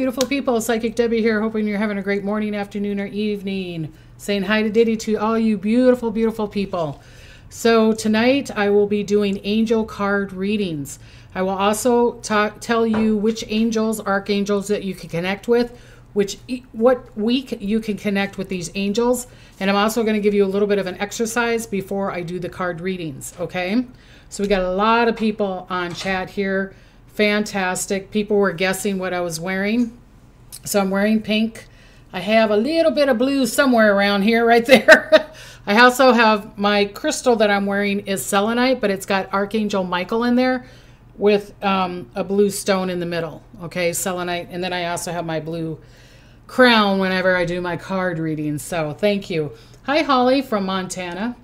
beautiful people. Psychic Debbie here, hoping you're having a great morning, afternoon, or evening. Saying hi to Diddy to all you beautiful, beautiful people. So, tonight I will be doing angel card readings. I will also talk, tell you which angels, archangels that you can connect with, which what week you can connect with these angels, and I'm also going to give you a little bit of an exercise before I do the card readings, okay? So we got a lot of people on chat here. Fantastic. People were guessing what I was wearing. So I'm wearing pink. I have a little bit of blue somewhere around here, right there. I also have my crystal that I'm wearing is selenite, but it's got Archangel Michael in there with um, a blue stone in the middle. Okay, selenite. And then I also have my blue crown whenever I do my card reading. So thank you. Hi, Holly from Montana.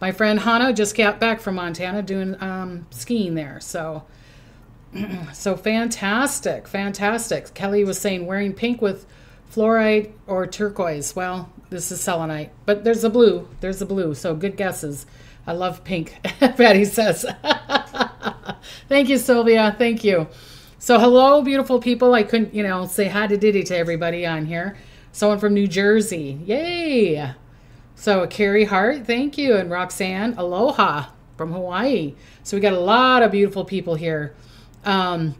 My friend Hannah just got back from Montana doing um, skiing there. So so fantastic, fantastic. Kelly was saying wearing pink with fluorite or turquoise. Well, this is selenite, but there's a blue. There's a blue. So good guesses. I love pink. Patty says. Thank you, Sylvia. Thank you. So hello, beautiful people. I couldn't, you know, say hi to Diddy to everybody on here. Someone from New Jersey. Yay. So Carrie Hart, thank you. And Roxanne, aloha from Hawaii. So we got a lot of beautiful people here. Um,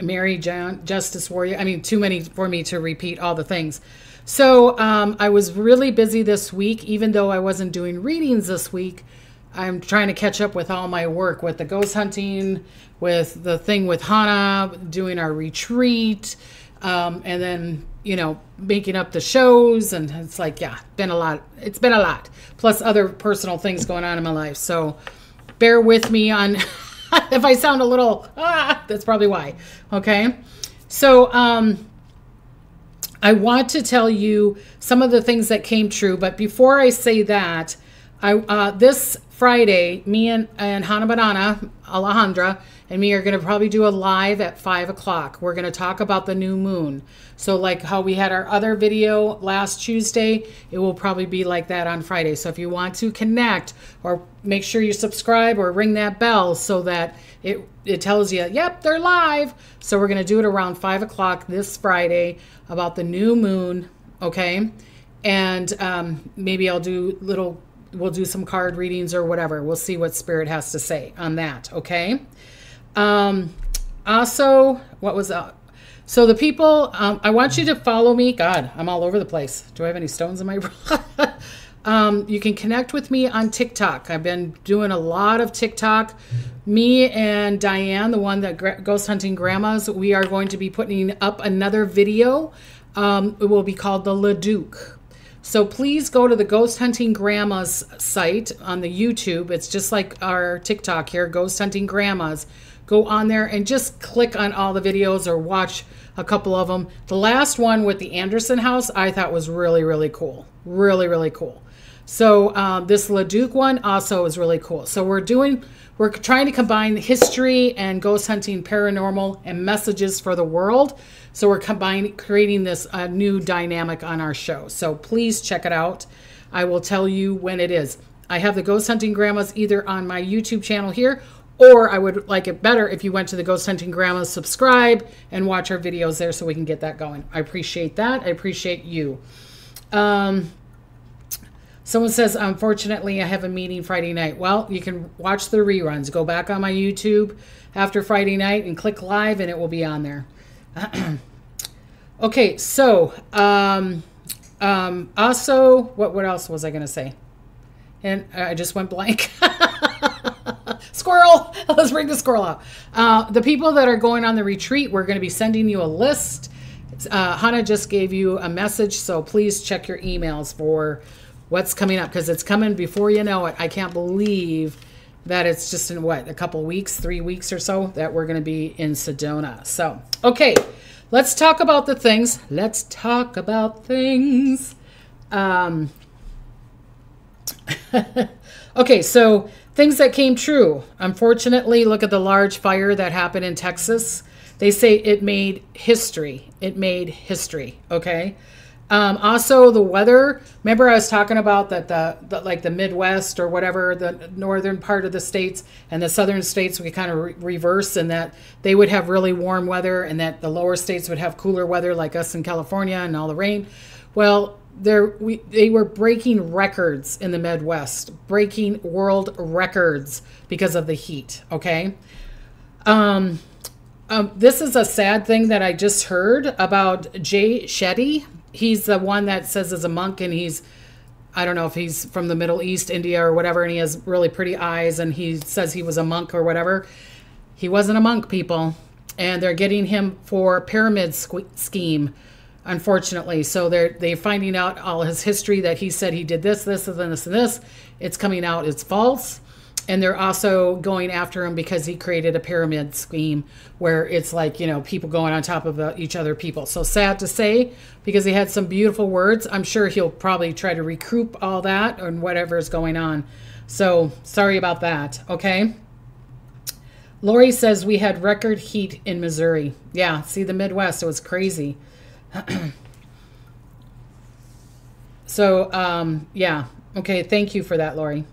Mary John, Justice Warrior. I mean, too many for me to repeat all the things. So um, I was really busy this week, even though I wasn't doing readings this week. I'm trying to catch up with all my work with the ghost hunting, with the thing with Hannah, doing our retreat, um, and then you know making up the shows. And it's like, yeah, been a lot. It's been a lot. Plus other personal things going on in my life. So bear with me on. if I sound a little, ah, that's probably why. Okay. So, um, I want to tell you some of the things that came true, but before I say that, I uh, this Friday, me and, and Hannah Banana, Alejandra, and me are going to probably do a live at five o'clock. We're going to talk about the new moon. So, like how we had our other video last Tuesday, it will probably be like that on Friday. So, if you want to connect or make sure you subscribe or ring that bell so that it, it tells you, yep, they're live. So, we're going to do it around five o'clock this Friday about the new moon. Okay. And um, maybe I'll do little we'll do some card readings or whatever. We'll see what spirit has to say on that. Okay. Um, also, what was that? So the people, um, I want you to follow me. God, I'm all over the place. Do I have any stones in my? um, you can connect with me on TikTok. I've been doing a lot of TikTok. Me and Diane, the one that ghost hunting grandmas, we are going to be putting up another video. Um, it will be called the Leduc. So please go to the Ghost Hunting Grandmas site on the YouTube. It's just like our TikTok here, Ghost Hunting Grandmas. Go on there and just click on all the videos or watch a couple of them. The last one with the Anderson house I thought was really, really cool. Really, really cool. So um, this Leduc one also is really cool. So we're doing, we're trying to combine history and ghost hunting, paranormal, and messages for the world. So we're combining, creating this uh, new dynamic on our show. So please check it out. I will tell you when it is. I have the Ghost Hunting Grandmas either on my YouTube channel here, or I would like it better if you went to the Ghost Hunting Grandmas, subscribe, and watch our videos there so we can get that going. I appreciate that. I appreciate you. Um, someone says, unfortunately, I have a meeting Friday night. Well, you can watch the reruns. Go back on my YouTube after Friday night and click live, and it will be on there. okay, so um, um, also, what what else was I going to say? And I just went blank. squirrel! Let's bring the squirrel out. Uh, the people that are going on the retreat, we're going to be sending you a list. Uh, Hannah just gave you a message, so please check your emails for what's coming up because it's coming before you know it. I can't believe that it's just in what a couple weeks, three weeks or so that we're going to be in Sedona. So, okay, let's talk about the things. Let's talk about things. Um, okay, so things that came true. Unfortunately, look at the large fire that happened in Texas. They say it made history. It made history. Okay. Um, also, the weather. Remember, I was talking about that the, the, like the Midwest or whatever, the northern part of the states and the southern states we kind of re- reverse, and that they would have really warm weather, and that the lower states would have cooler weather, like us in California and all the rain. Well, there we they were breaking records in the Midwest, breaking world records because of the heat. Okay. Um, um, this is a sad thing that I just heard about Jay Shetty he's the one that says is a monk and he's I don't know if he's from the Middle East, India, or whatever, and he has really pretty eyes, and he says he was a monk or whatever. He wasn't a monk, people, and they're getting him for pyramid scheme, unfortunately. So they're they finding out all his history that he said he did this, this, and this, and this. It's coming out it's false. And they're also going after him because he created a pyramid scheme where it's like you know people going on top of uh, each other people. So sad to say because he had some beautiful words. I'm sure he'll probably try to recoup all that and whatever is going on. So sorry about that okay? Lori says we had record heat in missouri. Yeah see the midwest it was crazy so um yeah okay thank you for that lori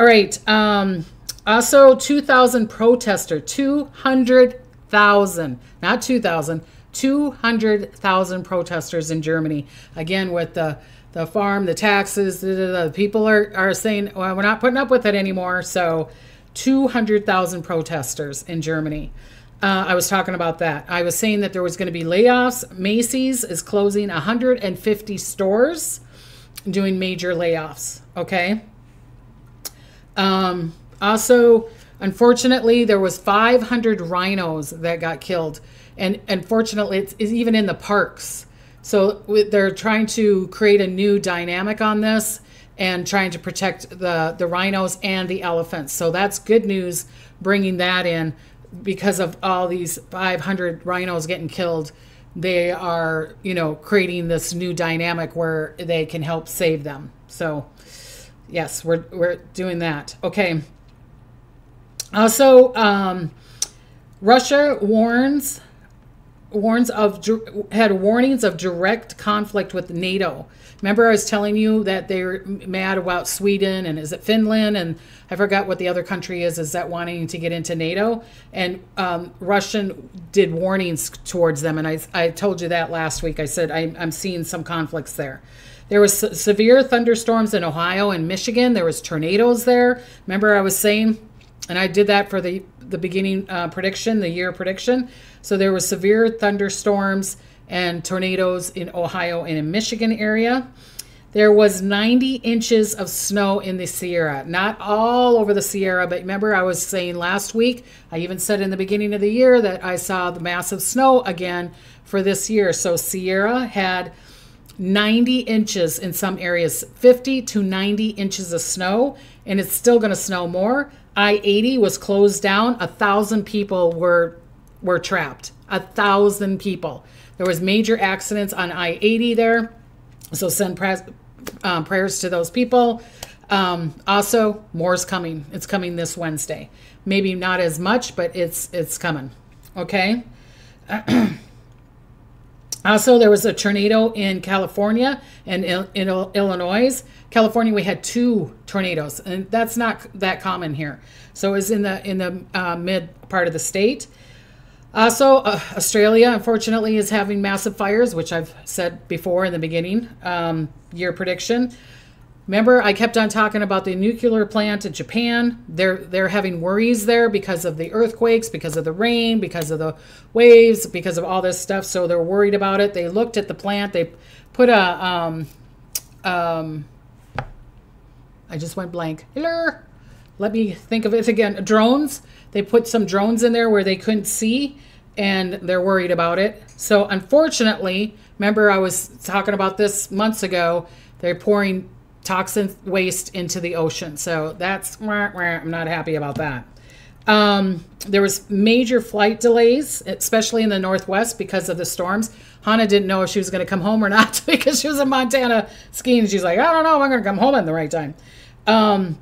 all right. Um, also, 2,000 protester, 200,000, not 2,000, 200,000 protesters in Germany. Again, with the the farm, the taxes, the, people are, are saying, well, we're not putting up with it anymore. So, 200,000 protesters in Germany. Uh, I was talking about that. I was saying that there was going to be layoffs. Macy's is closing 150 stores, doing major layoffs. Okay. Um, also, unfortunately, there was 500 rhinos that got killed, and unfortunately, it's, it's even in the parks. So they're trying to create a new dynamic on this and trying to protect the the rhinos and the elephants. So that's good news, bringing that in because of all these 500 rhinos getting killed. They are, you know, creating this new dynamic where they can help save them. So yes, we're we're doing that. Okay. Also, um, Russia warns warns of had warnings of direct conflict with NATO. Remember, I was telling you that they're mad about Sweden and is it Finland and I forgot what the other country is. Is that wanting to get into NATO? And um, Russian did warnings towards them, and I I told you that last week. I said I, I'm seeing some conflicts there. There was severe thunderstorms in Ohio and Michigan. There was tornadoes there. Remember, I was saying, and I did that for the the beginning uh, prediction, the year prediction. So there was severe thunderstorms and tornadoes in Ohio and in Michigan area. There was 90 inches of snow in the Sierra. Not all over the Sierra, but remember I was saying last week, I even said in the beginning of the year that I saw the massive snow again for this year. So Sierra had 90 inches in some areas, 50 to 90 inches of snow, and it's still going to snow more. I 80 was closed down. A thousand people were were trapped. A thousand people. There was major accidents on I 80 there. So send prayers, um, prayers to those people. Um, also, more's coming. It's coming this Wednesday. Maybe not as much, but it's it's coming. Okay. Also, there was a tornado in California and in, in Illinois. California, we had two tornadoes, and that's not that common here. So it was in the in the uh, mid part of the state. Also, uh, Australia, unfortunately, is having massive fires, which I've said before in the beginning. Um, year prediction. Remember, I kept on talking about the nuclear plant in Japan. They're they're having worries there because of the earthquakes, because of the rain, because of the waves, because of all this stuff. So they're worried about it. They looked at the plant. They put a um, um, I just went blank. Hello. Let me think of it again. Drones. They put some drones in there where they couldn't see, and they're worried about it. So unfortunately, remember I was talking about this months ago. They're pouring toxin waste into the ocean. So that's I'm not happy about that. Um, there was major flight delays, especially in the Northwest because of the storms. Hannah didn't know if she was going to come home or not because she was in Montana skiing. She's like, I don't know if I'm going to come home at the right time. Um,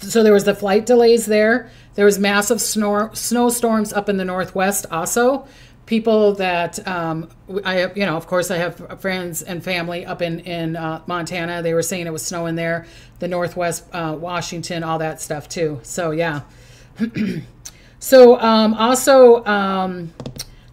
so there was the flight delays there. There was massive snor- snowstorms up in the Northwest also. people that um, I you know, of course, I have friends and family up in in uh, Montana. They were saying it was snowing there, the Northwest uh, Washington, all that stuff too. So yeah. so um, also um,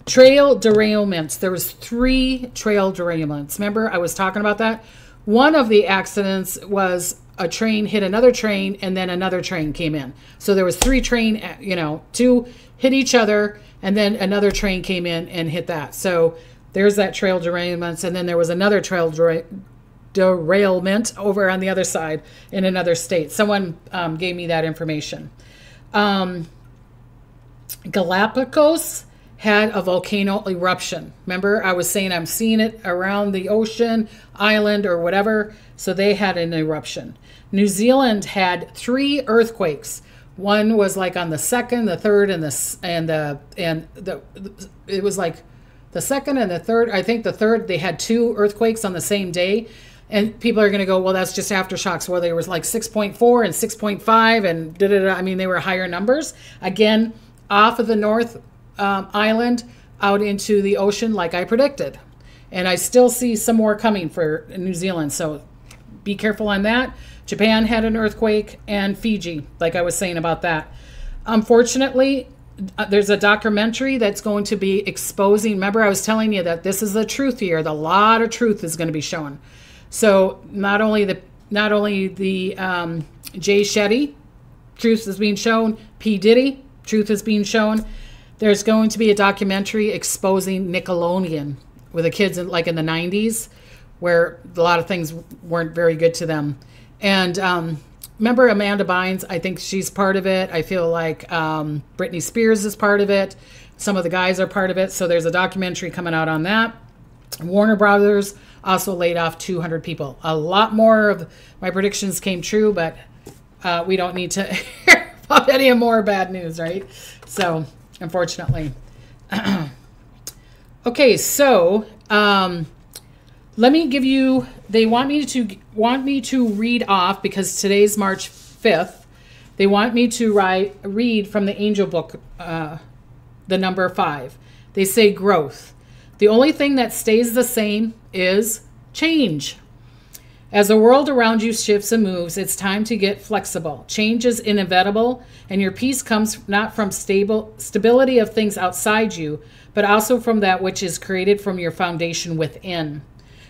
trail derailments. There was three trail derailments. Remember, I was talking about that. One of the accidents was a train hit another train and then another train came in. So there was three train, you know, two hit each other and then another train came in and hit that. So there's that trail derailments and then there was another trail dera- derailment over on the other side in another state. Someone um, gave me that information. Um, Galapagos had a volcano eruption. Remember, I was saying I'm seeing it around the ocean, island, or whatever. So they had an eruption. New Zealand had three earthquakes. One was like on the second, the third, and the and the and the it was like the second and the third. I think the third they had two earthquakes on the same day, and people are going to go, well, that's just aftershocks. Well, there was like 6.4 and 6.5, and da da da. I mean, they were higher numbers. Again, off of the North um, Island, out into the ocean, like I predicted, and I still see some more coming for New Zealand. So be careful on that. Japan had an earthquake, and Fiji, like I was saying about that. Unfortunately, uh, there's a documentary that's going to be exposing. Remember, I was telling you that this is the truth here. The lot of truth is going to be shown. So not only the not only the um, Jay Shetty truth is being shown, P Diddy truth is being shown. There's going to be a documentary exposing Nickelodeon with the kids in, like in the 90s, where a lot of things weren't very good to them. And um, remember Amanda Bynes? I think she's part of it. I feel like um, Britney Spears is part of it. Some of the guys are part of it. So there's a documentary coming out on that. Warner Brothers also laid off 200 people. A lot more of my predictions came true, but uh, we don't need to hear about any more bad news, right? So, unfortunately. okay, so um, let me give you they want me to want me to read off because today's march 5th they want me to write read from the angel book uh, the number five they say growth the only thing that stays the same is change as the world around you shifts and moves, it's time to get flexible. Change is inevitable, and your peace comes not from stable stability of things outside you, but also from that which is created from your foundation within.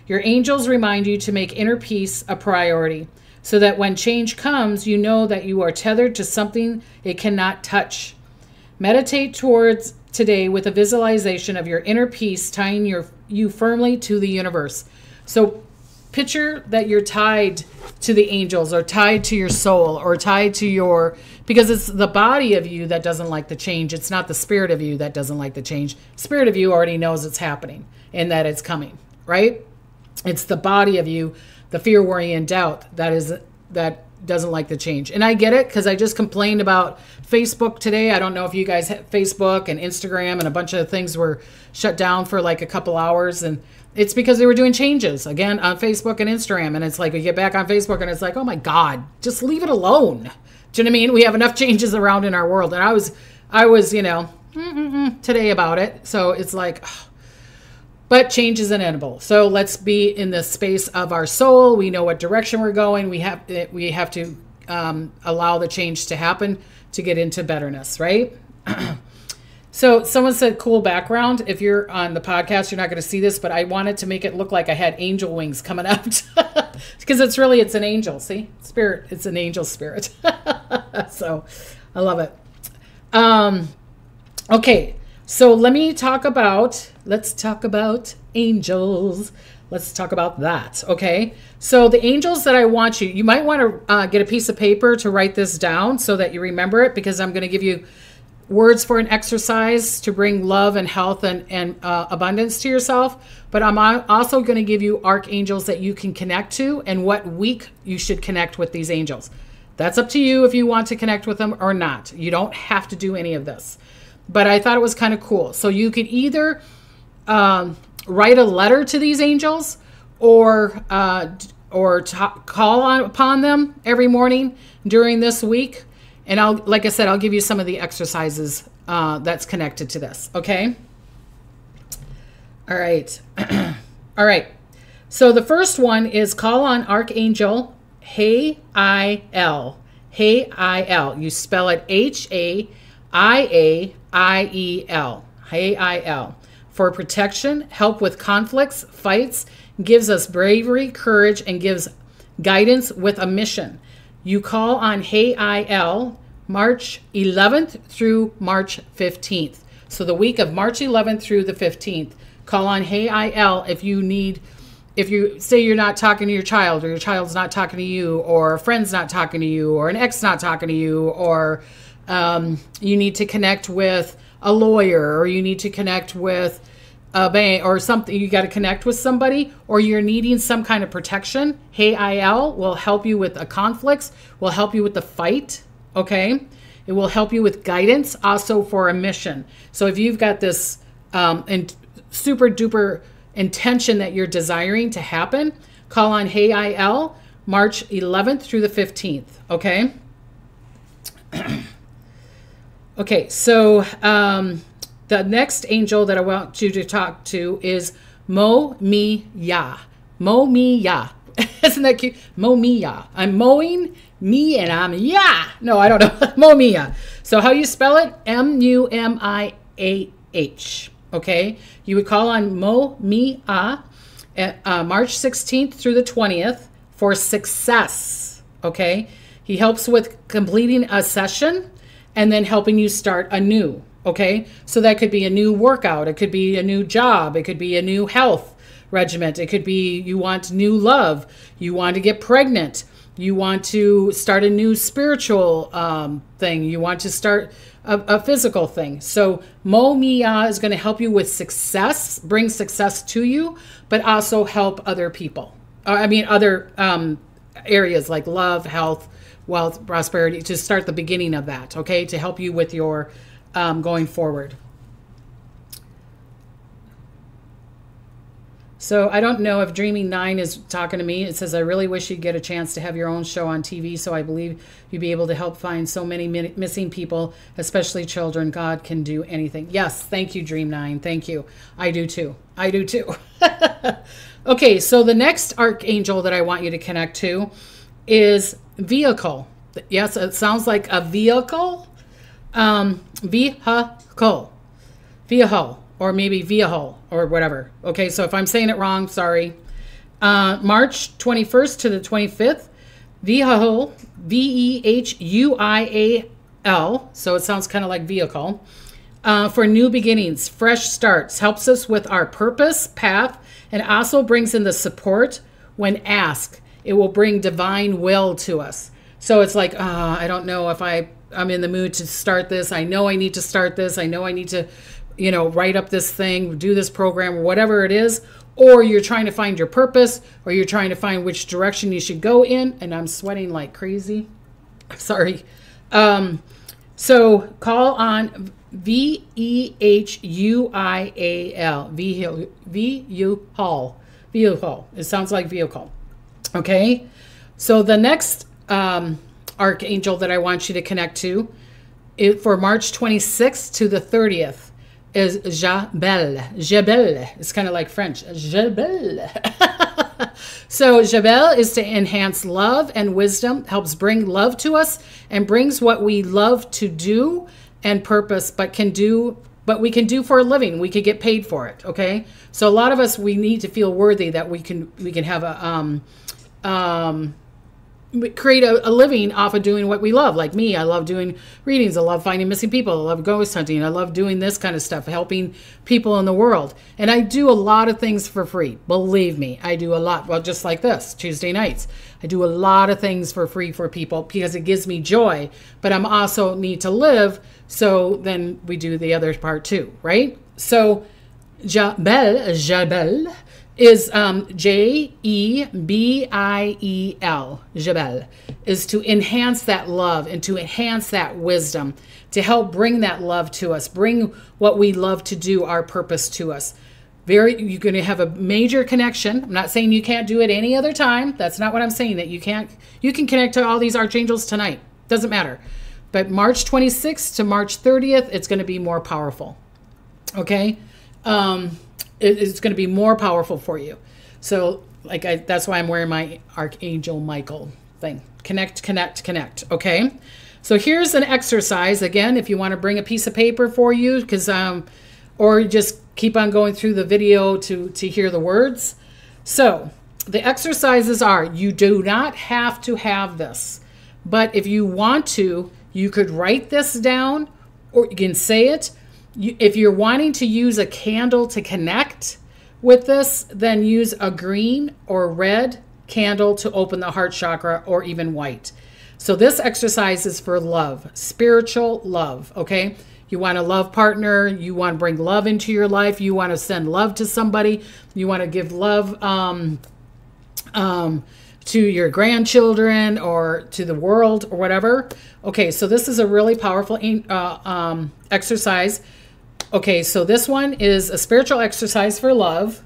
Your angels remind you to make inner peace a priority so that when change comes, you know that you are tethered to something it cannot touch. Meditate towards today with a visualization of your inner peace tying your you firmly to the universe. So picture that you're tied to the angels or tied to your soul or tied to your because it's the body of you that doesn't like the change. It's not the spirit of you that doesn't like the change. Spirit of you already knows it's happening and that it's coming, right? It's the body of you, the fear, worry, and doubt that is that doesn't like the change. And I get it because I just complained about Facebook today. I don't know if you guys have Facebook and Instagram and a bunch of things were shut down for like a couple hours and it's because they were doing changes again on Facebook and Instagram. And it's like we get back on Facebook and it's like, oh my God, just leave it alone. Do you know what I mean? We have enough changes around in our world. And I was, I was, you know, today about it. So it's like, ugh but change is inevitable. So let's be in the space of our soul. We know what direction we're going. We have we have to um, allow the change to happen to get into betterness, right? so someone said cool background. If you're on the podcast, you're not going to see this, but I wanted to make it look like I had angel wings coming up because it's really it's an angel. See, spirit. It's an angel spirit. so I love it. Um, okay. So let me talk about, let's talk about angels. Let's talk about that. Okay. So the angels that I want you, you might want to uh, get a piece of paper to write this down so that you remember it because I'm going to give you words for an exercise to bring love and health and, and uh, abundance to yourself. But I'm also going to give you archangels that you can connect to and what week you should connect with these angels. That's up to you if you want to connect with them or not. You don't have to do any of this but I thought it was kind of cool. So you could either um, write a letter to these angels or uh, or call on, upon them every morning during this week. And I'll, like I said, I'll give you some of the exercises uh, that's connected to this. Okay. All right. All right. So the first one is call on Archangel Hey I L. Hey I L. You spell it H A I A I E L. Hey I L. For protection, help with conflicts, fights, gives us bravery, courage, and gives guidance with a mission. You call on Hey I L March 11th through March 15th. So the week of March 11th through the 15th. Call on Hey IL if you need if you say you're not talking to your child or your child's not talking to you or a friend's not talking to you or an ex not talking to you or um, you need to connect with a lawyer or you need to connect with a bank or something you got to connect with somebody or you're needing some kind of protection hey il will help you with a conflicts will help you with the fight okay? It will help you with guidance also for a mission. So if you've got this um, and super duper intention that you're desiring to happen call on hey il march 11th through the 15th okay okay so um, the next angel that I want you to talk to is Mo Mi Ya. Mo Mi Ya. Isn't that cute? Mo Mi Ya. I'm mowing me and I'm ya. No, I don't know. Mo Mi Ya. So how you spell it? M U M I A H. Okay. You would call on Mo Mi Ya at uh, March 16th through the 20th for success. Okay. He helps with completing a session and then helping you start a new. Okay. So that could be a new workout. It could be a new job. It could be a new health regiment. It could be you want new love. You want to get pregnant. You want to start a new spiritual um, thing. You want to start a, a physical thing. So Mo Mia is going to help you with success, bring success to you, but also help other people. Uh, I mean, other um, areas like love, health, wealth, prosperity, to start the beginning of that, okay, to help you with your um, going forward. So I don't know if Dreaming Nine is talking to me. It says, I really wish you'd get a chance to have your own show on TV. So I believe you'd be able to help find so many missing people, especially children. God can do anything. Yes, thank you, Dream Nine. Thank you. I do too. I do too. okay, so the next archangel that I want you to connect to is vehicle. Yes, it sounds like a vehicle um, vehicle, vehicle, or maybe vehicle or whatever. Okay, so if I'm saying it wrong, sorry. Uh, March 21st to the 25th, vehicle, V E H U I A L, so it sounds kind of like vehicle, uh, for new beginnings, fresh starts, helps us with our purpose, path, and also brings in the support when asked. It will bring divine will to us. So it's like, uh, I don't know if I I'm in the mood to start this. I know I need to start this. I know I need to, you know, write up this thing, do this program, whatever it is. Or you're trying to find your purpose, or you're trying to find which direction you should go in. And I'm sweating like crazy. Sorry. Um, so call on V E H U I A L. V U Hall. Vehicle. It sounds like vehicle. Okay. So the next um, archangel that I want you to connect to it, for March 26th to the 30th is Jabel. Jabel. It's kind of like French. Jabel. so Jabel is to enhance love and wisdom, helps bring love to us and brings what we love to do and purpose, but can do but we can do for a living. We could get paid for it. Okay. So a lot of us we need to feel worthy that we can we can have a um um create a, a, living off of doing what we love. Like me, I love doing readings. I love finding missing people. I love ghost hunting. I love doing this kind of stuff, helping people in the world. And I do a lot of things for free. Believe me, I do a lot. Well, just like this, Tuesday nights. I do a lot of things for free for people because it gives me joy, but I'm also need to live. So then we do the other part too, right? So Jabel, Jabel is um, J E B I E L, Jabel, is to enhance that love and to enhance that wisdom, to help bring that love to us, bring what we love to do, our purpose to us. Very, you're going to have a major connection. I'm not saying you can't do it any other time. That's not what I'm saying. That you can't, you can connect to all these archangels tonight. Doesn't matter. But March 26th to March 30th, it's going to be more powerful. Okay. Um, it, it's going to be more powerful for you. So, like, I, that's why I'm wearing my Archangel Michael thing. Connect, connect, connect. Okay. So here's an exercise again. If you want to bring a piece of paper for you, because um, or just keep on going through the video to to hear the words. So the exercises are: you do not have to have this, but if you want to, you could write this down, or you can say it. You, if you're wanting to use a candle to connect with this, then use a green or red candle to open the heart chakra or even white. So this exercise is for love, spiritual love, okay? You want a love partner, you want to bring love into your life, you want to send love to somebody, you want to give love um, um, to your grandchildren or to the world or whatever. Okay, so this is a really powerful uh, um, exercise. Okay, so this one is a spiritual exercise for love.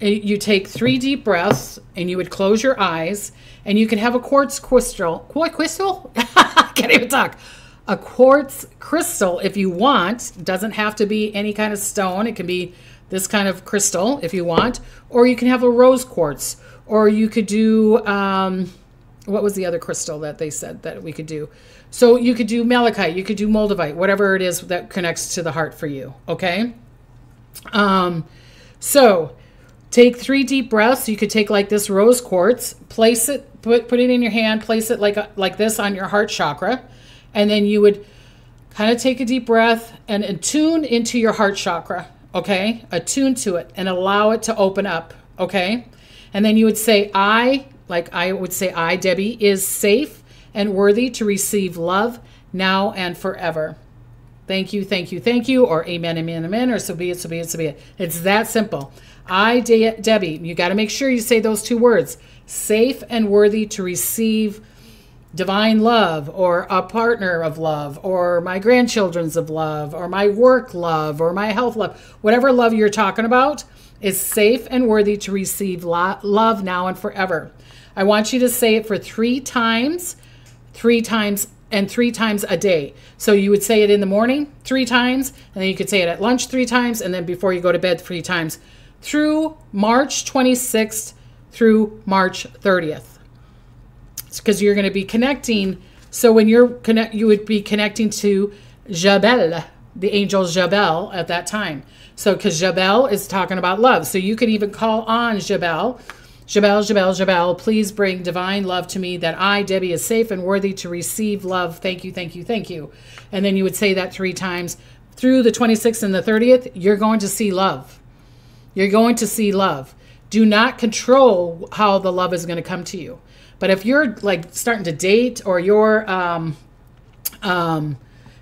You take three deep breaths and you would close your eyes and you can have a quartz crystal what crystal? I can't even talk. A quartz crystal if you want it doesn't have to be any kind of stone. It can be this kind of crystal if you want. Or you can have a rose quartz. Or you could do um, what was the other crystal that they said that we could do so you could do malachite you could do moldavite whatever it is that connects to the heart for you okay um, so Take three deep breaths. You could take like this rose quartz, place it, put put it in your hand, place it like a, like this on your heart chakra, and then you would kind of take a deep breath and attune into your heart chakra. Okay, attune to it and allow it to open up. Okay, and then you would say, "I," like I would say, "I, Debbie, is safe and worthy to receive love now and forever." Thank you, thank you, thank you, or amen, amen, amen, or so be it, so be it, so be it. It's that simple. I, De- Debbie, you got to make sure you say those two words safe and worthy to receive divine love or a partner of love or my grandchildren's of love or my work love or my health love whatever love you're talking about is safe and worthy to receive lo- love now and forever i want you to say it for three times three times and three times a day so you would say it in the morning three times and then you could say it at lunch three times and then before you go to bed three times through March 26th through March 30th. It's because you're going to be connecting. So when you're connect, you would be connecting to Jabel, the angel Jabel at that time. So because Jabel is talking about love, so you could even call on Jabel. Jabel, Jabel, Jabel, please bring divine love to me that I, Debbie, is safe and worthy to receive love. Thank you, thank you, thank you. And then you would say that three times. Through the 26th and the 30th, you're going to see love. You're going to see love. Do not control how the love is going to come to you. But if you're like starting to date or you're um, um,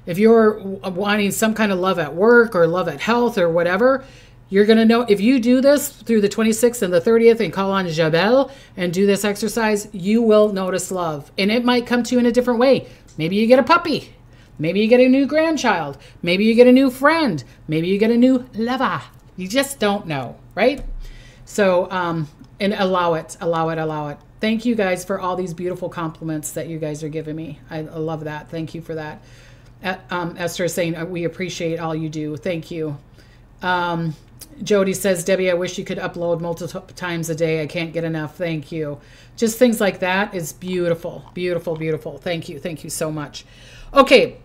if you're wanting some kind of love at work or love at health or whatever, you're going to know if you do this through the 26th and the 30th and call on Jabel and do this exercise, you will notice love. And it might come to you in a different way. Maybe you get a puppy. Maybe you get a new grandchild. Maybe you get a new friend. Maybe you get a new lover. You just don't know, right? So, um, and allow it, allow it, allow it. Thank you guys for all these beautiful compliments that you guys are giving me. I, love that. Thank you for that. Um, Esther is saying, uh, we appreciate all you do. Thank you. Um, Jody says, Debbie, I wish you could upload multiple times a day. I can't get enough. Thank you. Just things like that is beautiful, beautiful, beautiful. Thank you. Thank you so much. Okay.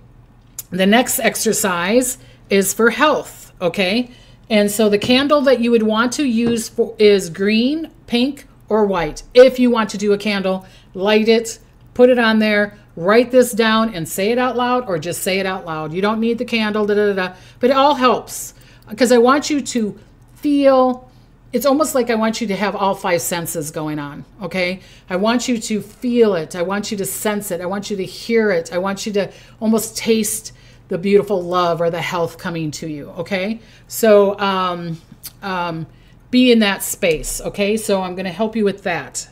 The next exercise is for health. Okay. And so the candle that you would want to use for is green, pink, or white. If you want to do a candle, light it, put it on there, write this down and say it out loud or just say it out loud. You don't need the candle, da, da, da, but it all helps because I want you to feel it's almost like I want you to have all five senses going on, okay? I want you to feel it. I want you to sense it. I want you to hear it. I want you to almost taste the beautiful love or the health coming to you. Okay. So um, um, be in that space. Okay. So I'm going to help you with that.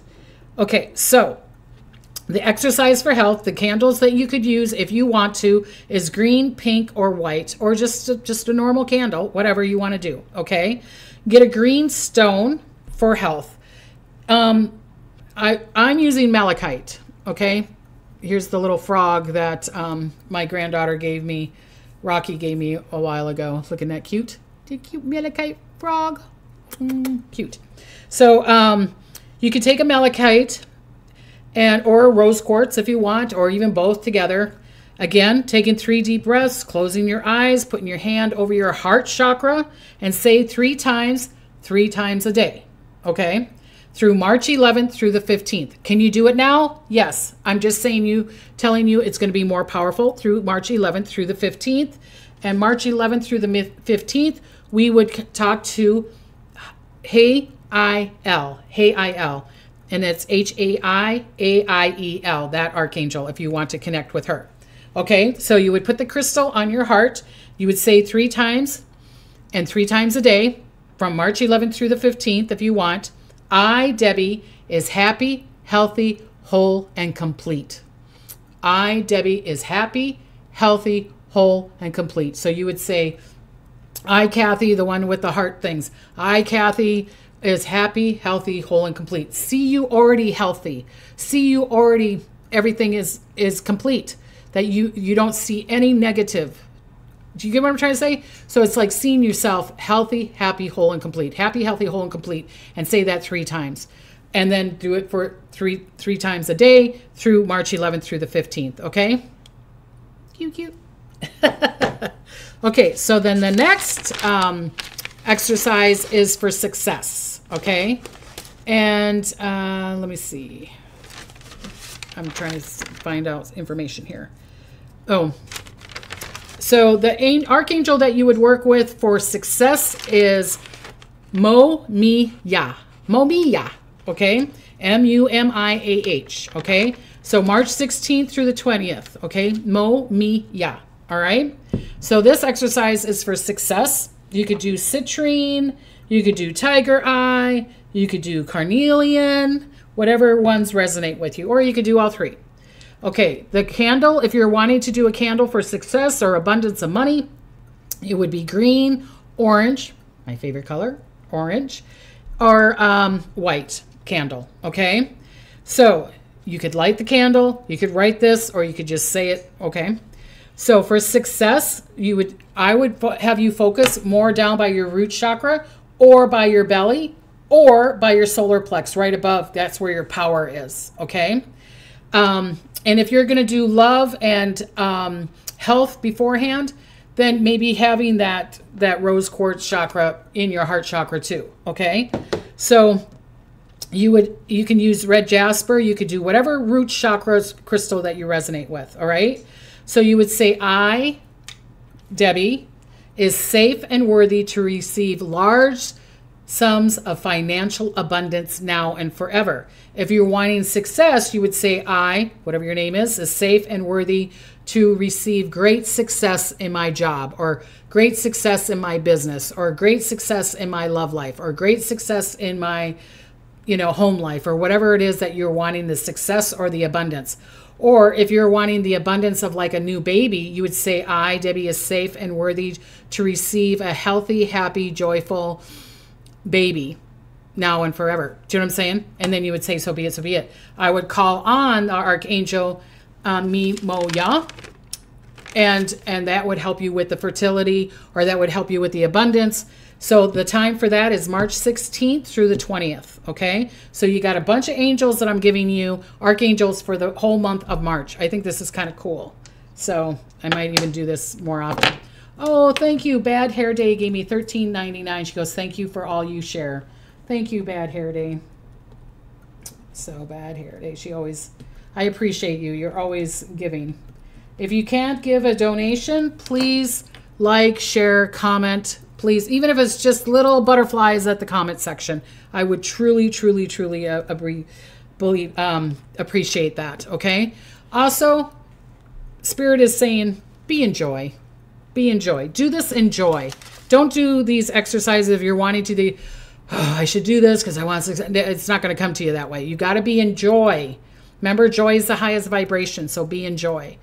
Okay. So the exercise for health, the candles that you could use if you want to is green, pink, or white, or just just a normal candle, whatever you want to do. Okay. Get a green stone for health. Um, I, I'm using malachite. Okay here's the little frog that um, my granddaughter gave me. Rocky gave me a while ago. Looking that cute. The cute malachite frog. Mm, cute. So um, you can take a malachite and or rose quartz if you want, or even both together. Again, taking three deep breaths, closing your eyes, putting your hand over your heart chakra, and say three times, three times a day. Okay? Through March 11th through the 15th. Can you do it now? Yes. I'm just saying you, telling you it's going to be more powerful through March 11th through the 15th. And March 11th through the 15th, we would talk to Hey I L, Hey I L, and it's H A I A I E L, that archangel, if you want to connect with her. Okay, so you would put the crystal on your heart. You would say three times and three times a day from March 11th through the 15th, if you want. I, Debbie, is happy, healthy, whole, and complete. I, Debbie, is happy, healthy, whole, and complete. So you would say, I, Kathy, the one with the heart things. I, Kathy, is happy, healthy, whole, and complete. See you already healthy. See you already everything is is complete. That you you don't see any negative. Do you get what I'm trying to say? So it's like seeing yourself healthy, happy, whole, and complete. Happy, healthy, whole, and complete, and say that three times, and then do it for three three times a day through March 11th through the 15th. Okay. Cute, cute. okay, so then the next um, exercise is for success. Okay, and uh, let me see. I'm trying to find out information here. Oh, so the archangel that you would work with for success is Mo Mi Ya. Mo Mi Ya. Okay, M U M I A H. Okay, so March 16th through the 20th. Okay, Mo Mi Ya. All right. So this exercise is for success. You could do citrine, you could do tiger eye, you could do carnelian, whatever ones resonate with you, or you could do all three. Okay, the candle, if you're wanting to do a candle for success or abundance of money, it would be green, orange, my favorite color, orange, or um, white candle. Okay, so you could light the candle, you could write this, or you could just say it. Okay. So for success, you would I would have you focus more down by your root chakra or by your belly or by your solar plex right above. That's where your power is. Okay. Um, and if you're going to do love and um, health beforehand, then maybe having that that rose quartz chakra in your heart chakra too. Okay. So you would you can use red jasper. You could do whatever root chakras crystal that you resonate with. All right. So you would say, I, Debbie, is safe and worthy to receive large sums of financial abundance now and forever. If you're wanting success, you would say, I, whatever your name is, is safe and worthy to receive great success in my job, or great success in my business, or great success in my love life, or great success in my you know home life or whatever it is that you're wanting the success or the abundance or if you're wanting the abundance of like a new baby, you would say, I, Debbie, is safe and worthy to receive a healthy, happy, joyful baby now and forever. Do you know what I'm saying? And then you would say, so be it, so be it. I would call on the archangel um, Mimoya, and and that would help you with the fertility, or that would help you with the abundance. So the time for that is March 16th through the 20th. Okay. So you got a bunch of angels that I'm giving you, archangels for the whole month of March. I think this is kind of cool. So I might even do this more often. Oh, thank you. Bad Hair Day gave me $13.99. She goes, thank you for all you share. Thank you, Bad Hair Day. So Bad Hair Day. She always, I appreciate you. You're always giving. If you can't give a donation, please like, share, comment, please, even if it's just little butterflies at the comment section, I would truly, truly, truly uh, believe, um, appreciate that. Okay. Also, Spirit is saying, be in joy. Be in joy. Do this in joy. Don't do these exercises if you're wanting to do, oh, I should do this because I want success. It's not going to come to you that way. You got to be in joy. Remember, joy is the highest vibration, so be in joy.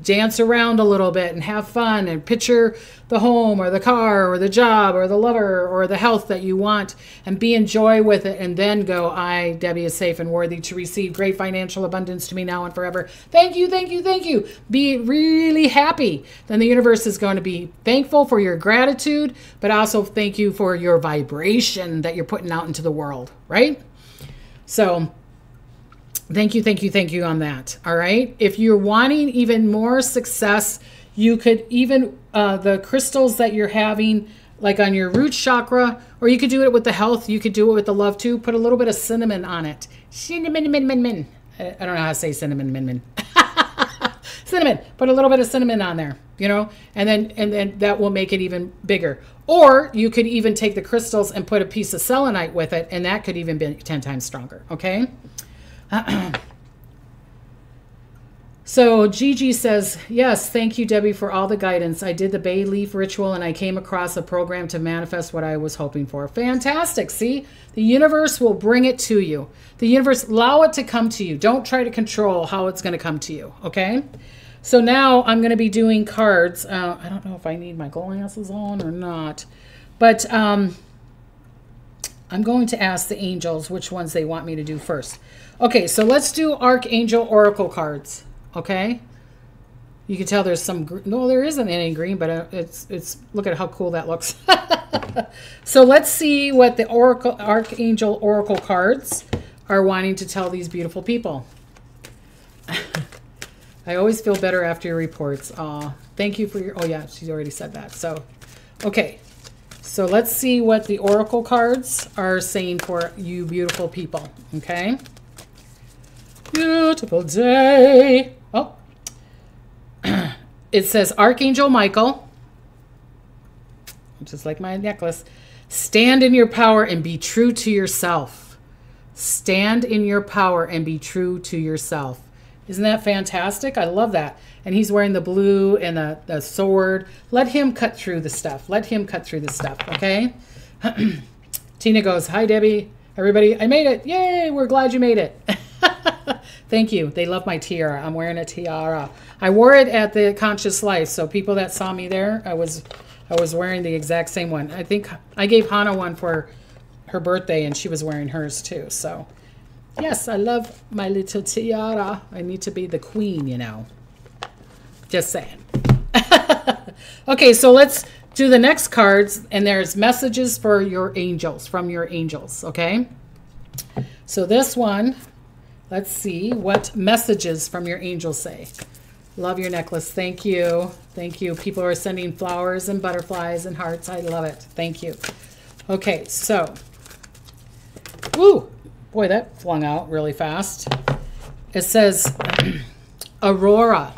Dance around a little bit and have fun and picture the home or the car or the job or the lover or the health that you want and be in joy with it and then go i debbie is safe and worthy to receive great financial abundance to me now and forever. Thank you thank you thank you. Be really happy. Then the universe is going to be thankful for your gratitude but also thank you for your vibration that you're putting out into the world right? So Thank you, thank you, thank you on that. All right. If you're wanting even more success, you could even, uh, the crystals that you're having, like on your root chakra, or you could do it with the health, you could do it with the love too. Put a little bit of cinnamon on it. Cinnamon, min, min, min. I don't know how to say cinnamon, min, min. cinnamon. Put a little bit of cinnamon on there, you know, and then and then that will make it even bigger. Or you could even take the crystals and put a piece of selenite with it, and that could even be 10 times stronger. Okay. So Gigi says, Yes, thank you, Debbie, for all the guidance. I did the bay leaf ritual and I came across a program to manifest what I was hoping for. Fantastic. See, the universe will bring it to you. The universe, allow it to come to you. Don't try to control how it's going to come to you. Okay. So now I'm going to be doing cards. Uh, I don't know if I need my glasses on or not, but um, I'm going to ask the angels which ones they want me to do first. Okay, so let's do Archangel Oracle cards. Okay. You can tell there's some, no, there isn't any green, but uh, it's, it's, look at how cool that looks. so let's see what the Oracle, Archangel Oracle cards are wanting to tell these beautiful people. I always feel better after your reports. Aw, thank you for your, oh yeah, she already said that. So, okay. So let's see what the Oracle cards are saying for you beautiful people. Okay. Beautiful day. Oh. it says Archangel Michael, just like my necklace. Stand in your power and be true to yourself. Stand in your power and be true to yourself. Isn't that fantastic? I love that. And he's wearing the blue and the, sword. Let him cut through the stuff. Let him cut through the stuff, okay? Tina goes, Hi, Debbie. Everybody, I made it. Yay, we're glad you made it. Thank you. They love my tiara. I'm wearing a tiara. I wore it at the Conscious Life, so people that saw me there, I was I was wearing the exact same one. I think I gave Hannah one for her birthday, and she was wearing hers too. So, yes, I love my little tiara. I need to be the queen, you know. Just saying. okay, so let's do the next cards, and there's messages for your angels, from your angels, okay? So this one Let's see what messages from your angels say. Love your necklace. Thank you. Thank you. People are sending flowers and butterflies and hearts. I love it. Thank you. Okay, so, woo, boy, that flung out really fast. It says, Aurora.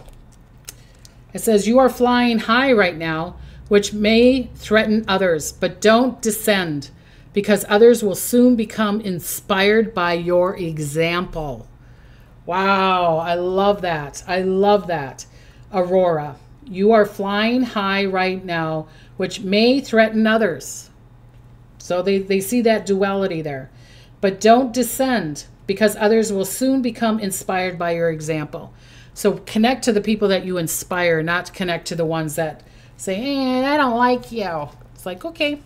It says, You are flying high right now, which may threaten others, but don't descend because others will soon become inspired by your example. Wow, I love that. I love that. Aurora, you are flying high right now, which may threaten others. So they, they see that duality there. But don't descend because others will soon become inspired by your example. So connect to the people that you inspire, not connect to the ones that say, eh, I don't like you. It's like, okay,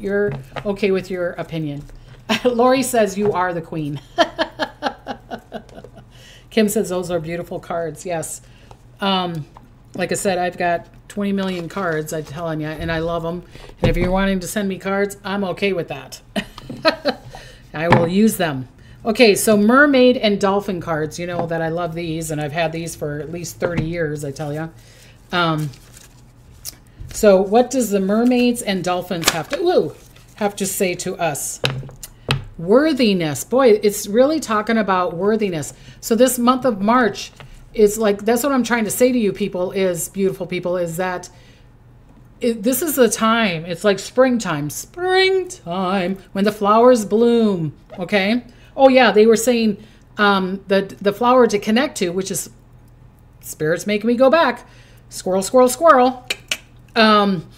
you're okay with your opinion. Lori says you are the queen. Kim says those are beautiful cards. Yes. Um, like I said, I've got 20 million cards, I'm telling you, and I love them. And if you're wanting to send me cards, I'm okay with that. I will use them. Okay, so mermaid and dolphin cards. You know that I love these, and I've had these for at least 30 years, I tell you. Um, so what does the mermaids and dolphins have to ooh, have to say to us? Worthiness. Boy, it's really talking about worthiness. So this month of March is like that's what I'm trying to say to you people is beautiful people is that it, this is the time. It's like springtime. Springtime when the flowers bloom, okay? Oh yeah, they were saying um, the the flower to connect to, which is spirits making me go back. Squirrel, squirrel, squirrel um,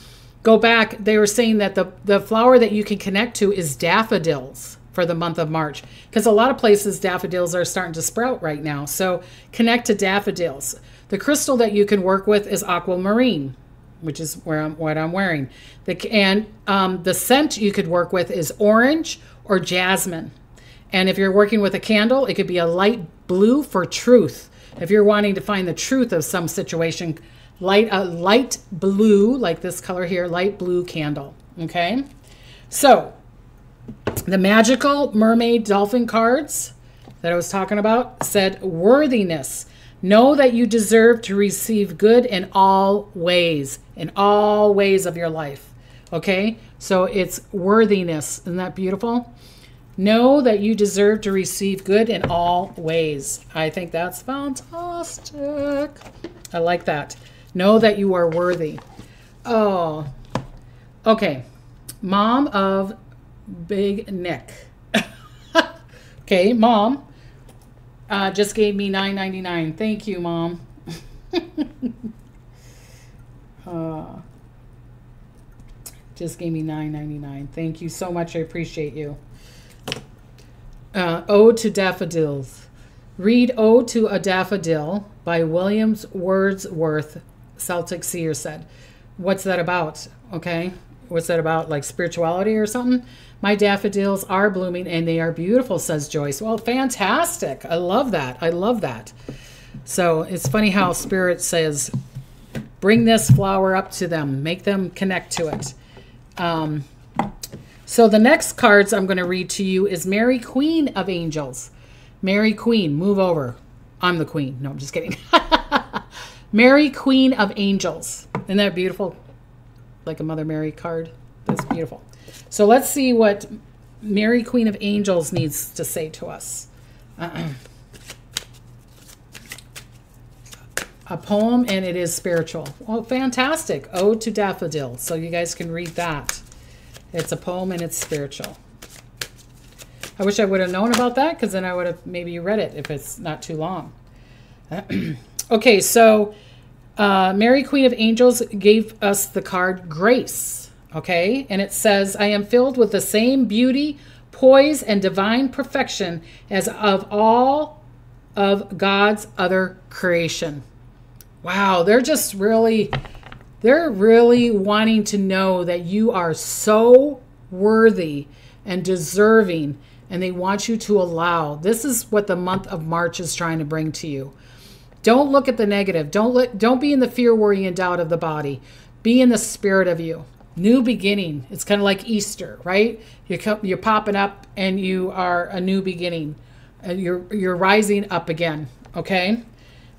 go back, they were saying that the, the flower that you can connect to is daffodils. for the month of March because a lot of places daffodils are starting to sprout right now. So connect to daffodils. The crystal that you can work with is aquamarine, which is where I'm, what I'm wearing. The, and um, the scent you could work with is orange or jasmine. And if you're working with a candle, it could be a light blue for truth. If you're wanting to find the truth of some situation, light a light blue, like this color here, light blue candle. Okay. So the magical mermaid dolphin cards that I was talking about said worthiness. Know that you deserve to receive good in all ways, in all ways of your life. Okay? So it's worthiness. Isn't that beautiful? Know that you deserve to receive good in all ways. I think that's fantastic. I like that. Know that you are worthy. Oh, okay. Mom of Big Nick. okay, mom uh, just gave me nine ninety nine. Thank you, mom. uh, just gave me nine ninety nine. Thank you so much. I appreciate you. Uh, Ode to Daffodils. Read Ode to a Daffodil by Williams Wordsworth, Celtic seer said. What's that about? Okay. What's that about? Like spirituality or something? My daffodils are blooming and they are beautiful, says Joyce. Well, fantastic. I love that. I love that. So it's funny how Spirit says, bring this flower up to them, make them connect to it. Um, so the next cards I'm going to read to you is Mary Queen of Angels. Mary Queen, move over. I'm the queen. No, I'm just kidding. Mary Queen of Angels. Isn't that beautiful? Like a Mother Mary card. That's beautiful. So let's see what Mary Queen of Angels needs to say to us. Uh-uh. a poem and it is spiritual. Oh, fantastic. Ode to Daffodil. So you guys can read that. It's a poem and it's spiritual. I wish I would have known about that because then I would have maybe read it if it's not too long. okay, so uh, Mary Queen of Angels gave us the card Grace. Okay, and it says, I am filled with the same beauty, poise, and divine perfection as of all of God's other creation. Wow, they're just really they're really wanting to know that you are so worthy and deserving, and they want you to allow. This is what the month of March is trying to bring to you. Don't look at the negative. Don't let don't be in the fear, worry, and doubt of the body. Be in the spirit of you. New beginning. It's kind of like Easter, right? You're you're popping up, and you are a new beginning. Uh, you're you're rising up again. Okay.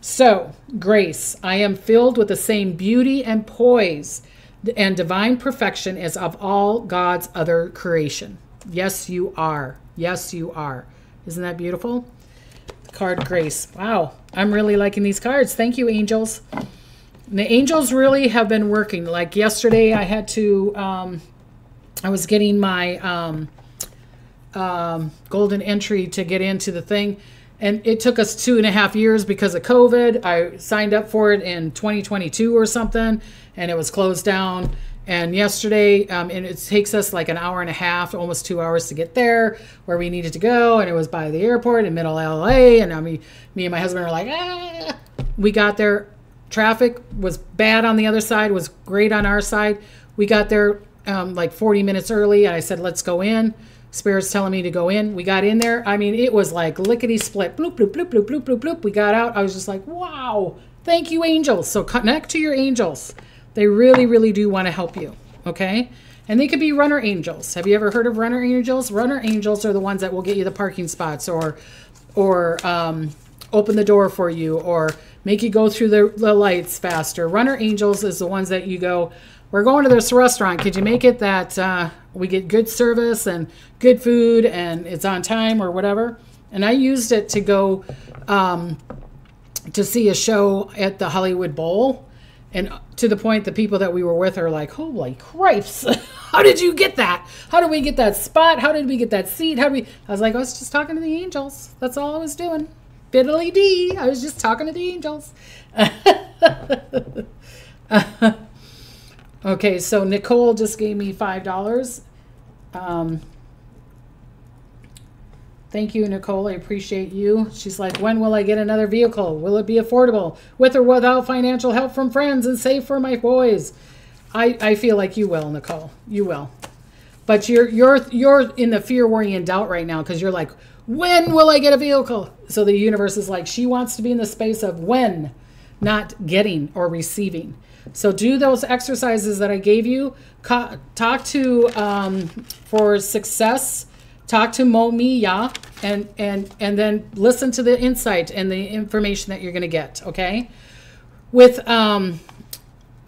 So, grace, I am filled with the same beauty and poise and divine perfection as of all God's other creation. Yes, you are. Yes, you are. Isn't that beautiful? Card Grace. Wow, I'm really liking these cards. Thank you, angels. The angels really have been working. Like yesterday, I had to, um, I was getting my um, um, golden entry to get into the thing and it took us two and a half years because of COVID. I signed up for it in 2022 or something, and it was closed down. And yesterday, um, and it takes us like an hour and a half, almost two hours to get there where we needed to go. And it was by the airport in middle LA. And I mean, me and my husband are like, ah. We got there. Traffic was bad on the other side, was great on our side. We got there um, like 40 minutes early. And I said, let's go in. Spirit's telling me to go in. We got in there. I mean, it was like lickety split. Bloop, bloop, bloop, bloop, bloop, bloop, bloop. We got out. I was just like, wow, thank you, angels. So connect to your angels. They really, really do want to help you. Okay. And they could be runner angels. Have you ever heard of runner angels? Runner angels are the ones that will get you the parking spots or, or, um, open the door for you or make you go through the, the lights faster. Runner angels is the ones that you go, we're going to this restaurant. Could you make it that uh, we get good service and good food and it's on time or whatever? And I used it to go um, to see a show at the Hollywood Bowl. And to the point, the people that we were with are like, holy cripes, how did you get that? How did we get that spot? How did we get that seat? How did we? I was like, I was just talking to the angels. That's all I was doing. Fiddly dee. I was just talking to the angels. Okay, so Nicole just gave me five dollars. Um, Thank you, Nicole. I appreciate you. She's like, when will I get another vehicle? Will it be affordable with or without financial help from friends and safe for my boys? I, I feel like you will, Nicole. You will. But you're you're you're in the fear, worry, and doubt right now because you're like, when will I get a vehicle? So the universe is like, she wants to be in the space of when, not getting or receiving. So do those exercises that I gave you. talk to um, for success. Talk to Mo Miya and and and then listen to the insight and the information that you're going to get. Okay. With um,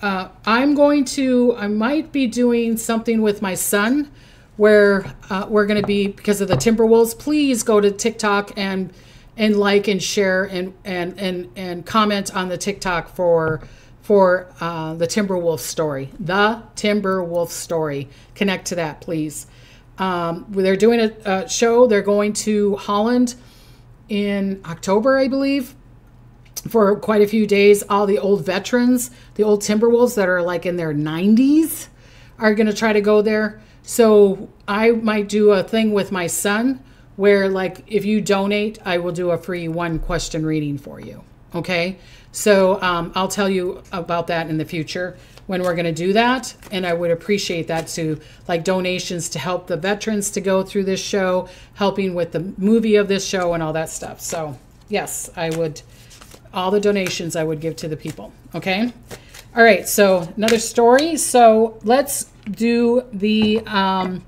uh, I'm going to. I might be doing something with my son where uh, we're going to be because of the Timberwolves. Please go to TikTok and and like and share and and and and comment on the TikTok for for uh, the Timberwolf story. The Timberwolf story. Connect to that, please. Um, they're doing a, a show. They're going to Holland in October, I believe, for quite a few days. All the old veterans, the old Timberwolves that are like in their 90s, are going to try to go there. So I might do a thing with my son where, like, if you donate, I will do a free one question reading for you. Okay. So um, I'll tell you about that in the future when we're going to do that. And I would appreciate that too, like donations to help the veterans to go through this show, helping with the movie of this show and all that stuff. So, yes, I would, all the donations I would give to the people. Okay. All right. So, another story. So, let's do the um,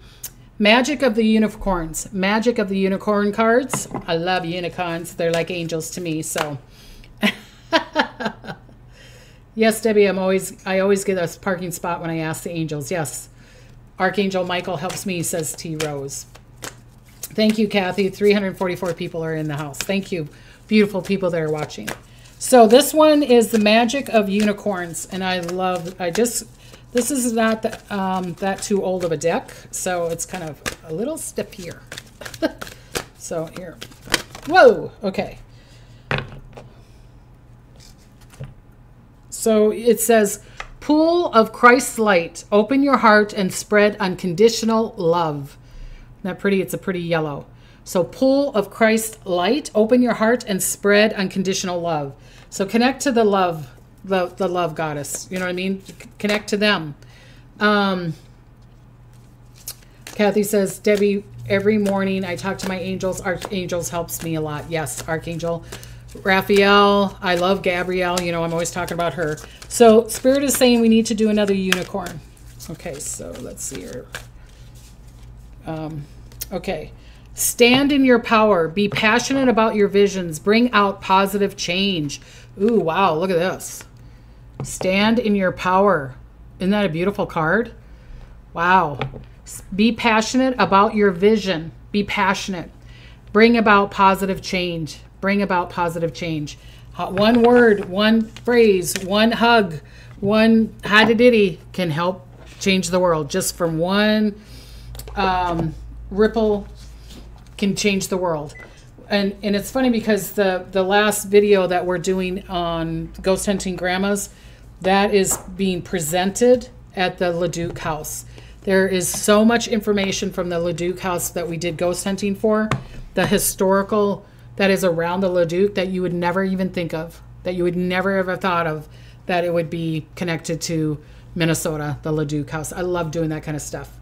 Magic of the Unicorns. Magic of the Unicorn cards. I love unicorns. They're like angels to me. So, yes, Debbie, I'm always I always get a parking spot when I ask the angels. Yes. Archangel Michael helps me, says T Rose. Thank you, Kathy. 344 people are in the house. Thank you, beautiful people that are watching. So this one is the magic of unicorns, and I love. I just this is not that, um, that too old of a deck, so it's kind of a little stiff here. so here, whoa, okay. So it says, Pool of Christ's light, open your heart and spread unconditional love. Isn't that pretty? It's a pretty yellow. So, pool of Christ light, open your heart and spread unconditional love. So, connect to the love, the, the love goddess. You know what I mean? Connect to them. Um, Kathy says, Debbie, every morning I talk to my angels. Archangels helps me a lot. Yes, Archangel Raphael. I love Gabrielle. You know, I'm always talking about her. So Spirit is saying we need to do another unicorn. Okay, so let's see here. Um, okay. Stand in your power. Be passionate about your visions. Bring out positive change. Ooh, wow. Look at this. Stand in your power. Isn't that a beautiful card? Wow. Be passionate about your vision. Be passionate. Bring about positive change bring about positive change. One word, one phrase, one hug, one hadididdy can help change the world. Just from one um, ripple can change the world. And, and it's funny because the, the last video that we're doing on ghost hunting grandmas, that is being presented at the Leduc house. There is so much information from the Leduc house that we did ghost hunting for, the historical that is around the Leduc that you would never even think of, that you would never ever thought of that it would be connected to Minnesota, the Leduc house. I love doing that kind of stuff.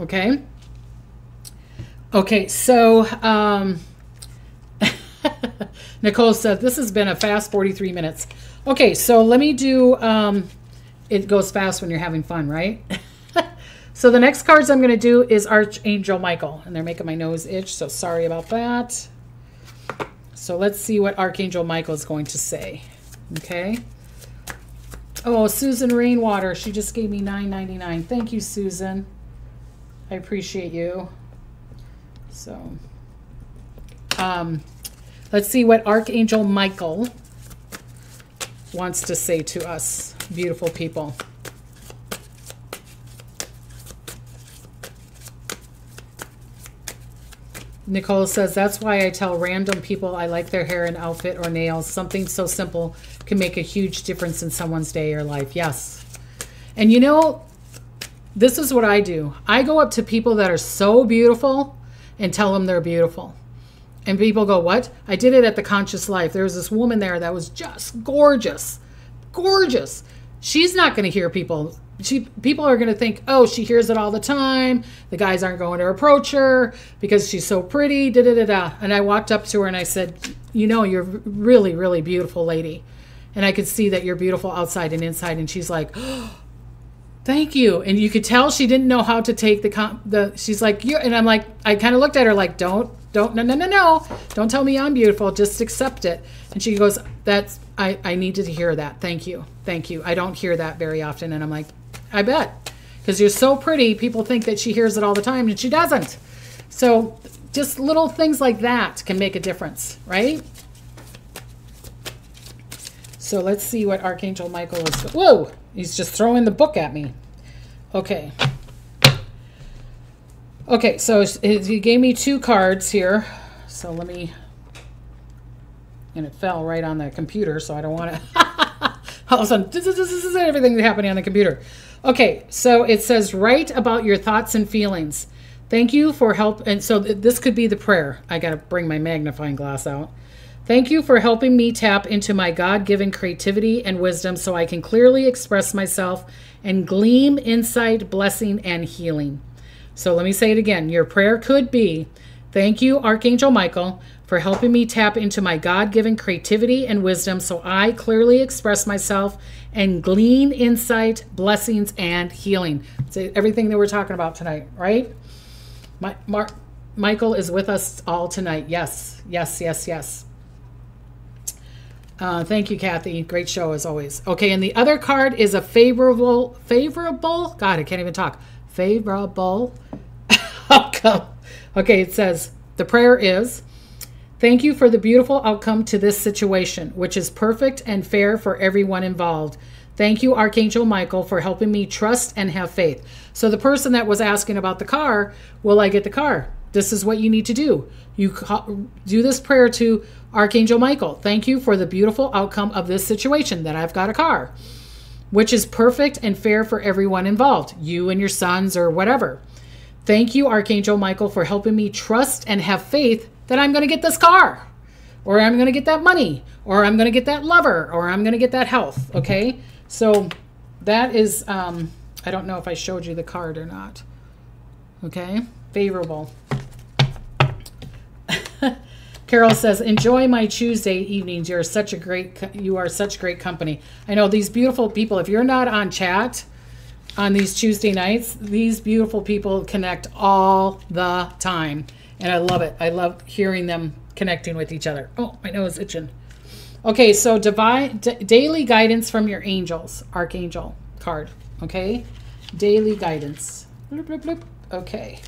Okay. Okay, so um, Nicole said this has been a fast 43 minutes. Okay, so let me do. Um, it goes fast when you're having fun, right? so the next cards I'm going to do is Archangel Michael, and they're making my nose itch. So sorry about that. So let's see what Archangel Michael is going to say. Okay. Oh, Susan Rainwater. She just gave me $9.99. Thank you, Susan. I appreciate you. So, um, let's see what Archangel Michael wants to say to us, beautiful people. Nicole says, that's why I tell random people I like their hair and outfit or nails. Something so simple can make a huge difference in someone's day or life. Yes. And you know, this is what I do. I go up to people that are so beautiful and tell them they're beautiful. And people go, What? I did it at the Conscious Life. There was this woman there that was just gorgeous. Gorgeous. She's not going to hear people. She people are going to think, "Oh, she hears it all the time. The guys aren't going to approach her because she's so pretty." Da da da da. And I walked up to her and I said, "You know, you're really, really beautiful lady." And I could see that you're beautiful outside and inside. And she's like, oh, thank you. And you could tell she didn't know how to take the com- the she's like you and i'm like i kind of looked at her like don't don't no no no no. Don't tell me i'm beautiful. Just accept it. And she goes that's i i needed to hear that. Thank you. Thank you. I don't hear that very often. And i'm like i bet. Because you're so pretty people think that she hears it all the time and she doesn't. So just little things like that can make a difference right so let's see what archangel michael is whoa He's just throwing the book at me. Okay. Okay, so he gave me two cards here. So let me, and it fell right on the computer, so I don't want to, all of a sudden, this is everything happening on the computer. Okay, so it says, write about your thoughts and feelings. Thank you for help. And so this could be the prayer. I got to bring my magnifying glass out. Thank you for helping me tap into my God given creativity and wisdom so I can clearly express myself and gleam insight, blessing, and healing. So let me say it again. Your prayer could be Thank you, Archangel Michael, for helping me tap into my God given creativity and wisdom so I clearly express myself and glean insight, blessings, and healing. So everything that we're talking about tonight, right? My, Mark, Michael is with us all tonight. Yes, yes, yes, yes. Uh, thank you, Kathy. Great show as always. Okay, and the other card is a favorable, favorable. God, I can't even talk. Favorable outcome. Okay, it says the prayer is, "Thank you for the beautiful outcome to this situation, which is perfect and fair for everyone involved." Thank you, Archangel Michael, for helping me trust and have faith. So, the person that was asking about the car, will I get the car? This is what you need to do. You do this prayer to Archangel Michael. Thank you for the beautiful outcome of this situation that I've got a car, which is perfect and fair for everyone involved, you and your sons or whatever. Thank you, Archangel Michael, for helping me trust and have faith that I'm going to get this car, or I'm going to get that money, or I'm going to get that lover, or I'm going to get that health. Okay. So that is, um, I don't know if I showed you the card or not. Okay. Favorable. Carol says, "Enjoy my Tuesday evenings. You're such a great you are such great company. I know these beautiful people. If you're not on chat on these Tuesday nights, these beautiful people connect all the time, and I love it. I love hearing them connecting with each other. Oh, my nose itching. Okay, so divine daily guidance from your angels, archangel card. Okay, daily guidance. Bloop, bloop, bloop. Okay,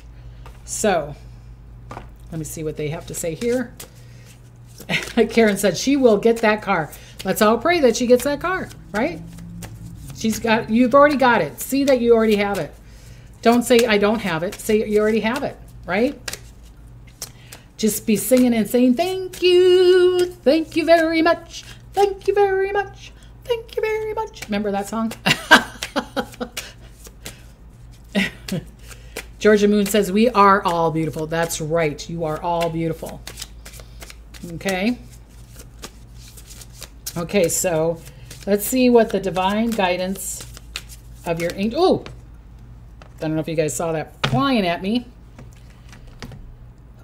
so let me see what they have to say here. Karen said she will get that car. Let's all pray that she gets that car, right? She's got you've already got it. See that you already have it. Don't say I don't have it. Say you already have it, right? Just be singing and saying thank you. Thank you very much. Thank you very much. Thank you very much. Remember that song? Georgia Moon says, We are all beautiful. That's right. You are all beautiful. Okay. Okay, so let's see what the divine guidance of your angel. Oh, I don't know if you guys saw that flying at me.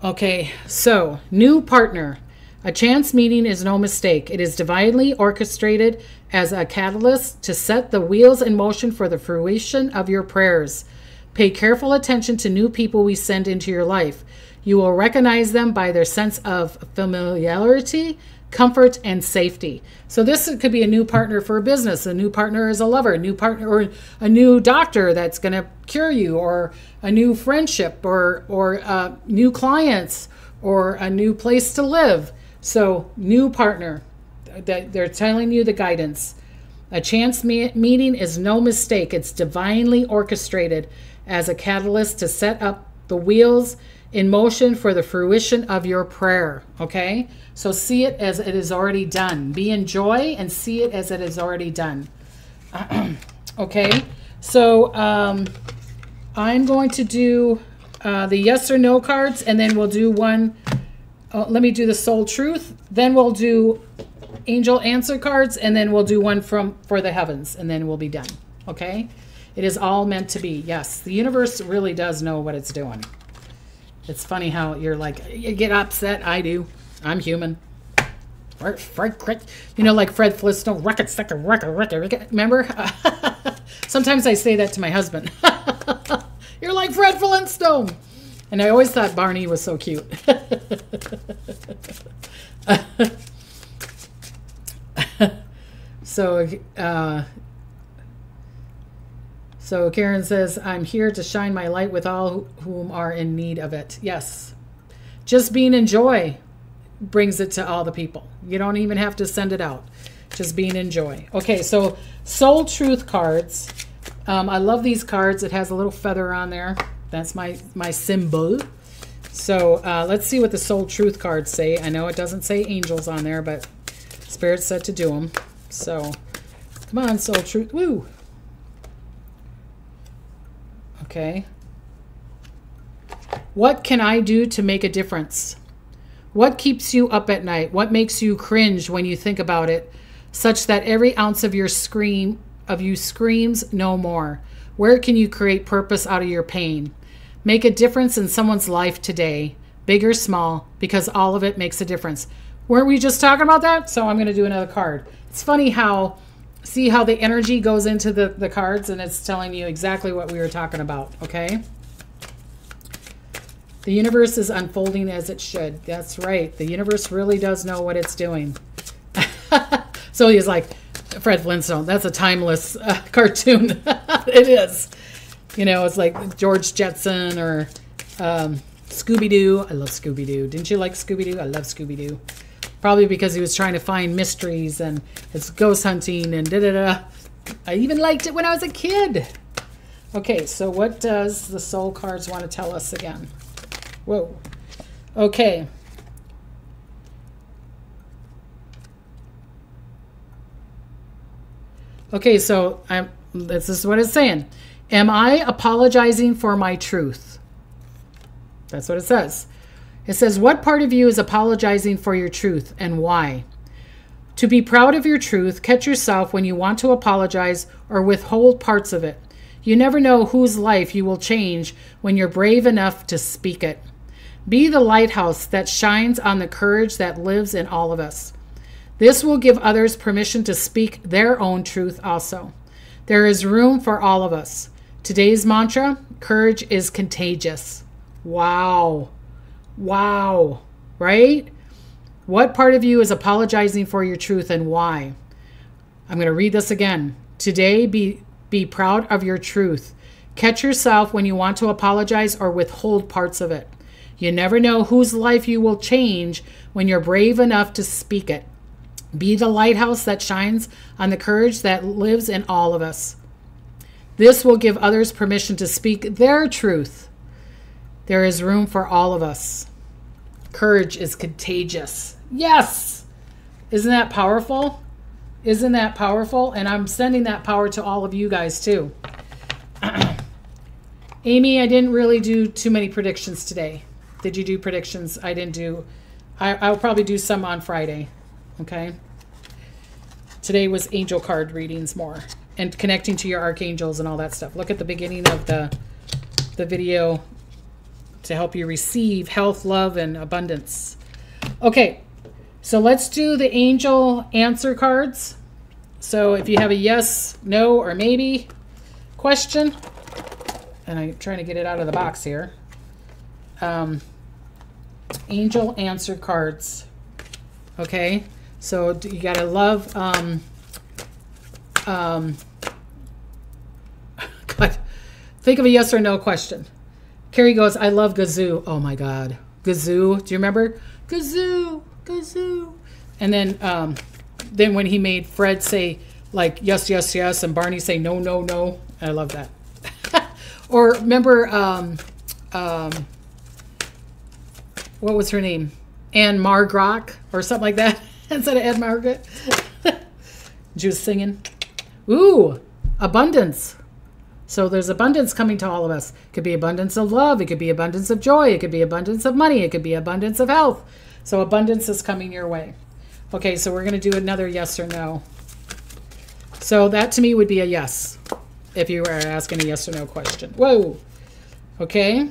Okay, so new partner. A chance meeting is no mistake. It is divinely orchestrated as a catalyst to set the wheels in motion for the fruition of your prayers. Pay careful attention to new people we send into your life. You will recognize them by their sense of familiarity, comfort, and safety. So, this could be a new partner for a business, a new partner as a lover, a new partner, or a new doctor that's going to cure you, or a new friendship, or, or uh, new clients, or a new place to live. So, new partner that they're telling you the guidance. A chance me- meeting is no mistake, it's divinely orchestrated as a catalyst to set up the wheels in motion for the fruition of your prayer. Okay? So see it as it is already done. Be in joy and see it as it is already done. okay? So um, I'm going to do uh, the yes or no cards and then we'll do one oh, let me do the soul truth. Then we'll do angel answer cards, and then we'll do one from for the heavens, and then we'll be done. Okay? It is all meant to be. Yes, the universe really does know what it's doing. It's funny how you're like, you get upset. I do. I'm human. Fred, Fred, Fred you know, like Fred Flintstone, record, second, record, record, remember? Sometimes I say that to my husband. You're like Fred Flintstone. And I always thought Barney was so cute. so, uh, so Karen says, I'm here to shine my light with all whom are in need of it. Yes. Just being in joy brings it to all the people. You don't even have to send it out. Just being in joy. Okay, so Soul Truth cards. Um, I love these cards. It has a little feather on there. That's my, my symbol. So uh, let's see what the Soul Truth cards say. I know it doesn't say angels on there, but Spirit said to do them. So come on, Soul Truth. Woo! Okay. What can I do to make a difference? What keeps you up at night? What makes you cringe when you think about it, such that every ounce of your scream of you screams no more? Where can you create purpose out of your pain? Make a difference in someone's life today, big or small, because all of it makes a difference. Weren't we just talking about that? So I'm going to do another card. It's funny how, see how the energy goes into the, the cards and it's telling you exactly what we were talking about, okay? The universe is unfolding as it should. That's right. The universe really does know what it's doing. so he's like, Fred Flintstone, that's a timeless uh, cartoon. it is. You know, it's like George Jetson or um, Scooby Doo. I love Scooby Doo. Didn't you like Scooby Doo? I love Scooby Doo. Probably because he was trying to find mysteries and it's ghost hunting and da da da. I even liked it when I was a kid. Okay, so what does the soul cards want to tell us again? Whoa. Okay. Okay, so I'm, this is what it's saying. Am I apologizing for my truth? That's what it says. It says, What part of you is apologizing for your truth and why? To be proud of your truth, catch yourself when you want to apologize or withhold parts of it. You never know whose life you will change when you're brave enough to speak it. Be the lighthouse that shines on the courage that lives in all of us. This will give others permission to speak their own truth also. There is room for all of us. Today's mantra courage is contagious. Wow. Wow. Right? What part of you is apologizing for your truth and why? I'm going to read this again. Today, be, be proud of your truth. Catch yourself when you want to apologize or withhold parts of it. You never know whose life you will change when you're brave enough to speak it. Be the lighthouse that shines on the courage that lives in all of us. This will give others permission to speak their truth. There is room for all of us. Courage is contagious. Yes! Isn't that powerful? Isn't that powerful? And I'm sending that power to all of you guys too. Amy, I didn't really do too many predictions today. Did you do predictions? I didn't do. I, I'll probably do some on Friday. Okay. Today was angel card readings more and connecting to your archangels and all that stuff. Look at the beginning of the the video to help you receive health, love, and abundance. Okay, so let's do the angel answer cards. So if you have a yes, no, or maybe question, and I'm trying to get it out of the box here um, angel answer cards. Okay, so you gotta love. Um, um, God, think of a yes or no question. Carrie goes, I love Gazoo. Oh my God, Gazoo. Do you remember Gazoo? Gazoo. And then, um, then when he made Fred say like yes, yes, yes, and Barney say no, no, no. I love that. or remember, um, um, what was her name? Ann-Margrock or something like that instead of Ed Margaret. was singing. Ooh, abundance. So there's abundance coming to all of us. It could be abundance of love. It could be abundance of joy. It could be abundance of money. It could be abundance of health. So abundance is coming your way. Okay, so we're going to do another yes or no. So that to me would be a yes if you were asking a yes or no question. Whoa. Okay.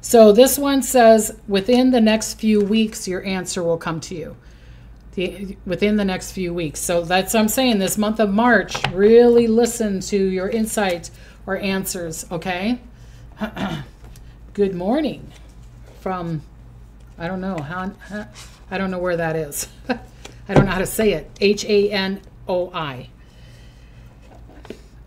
So this one says within the next few weeks, your answer will come to you. The, within the next few weeks. So that's what I'm saying. This month of March, really listen to your insight or answers. Okay. Good morning from, I don't know how, I don't know where that is. I don't know how to say it. H A N O I.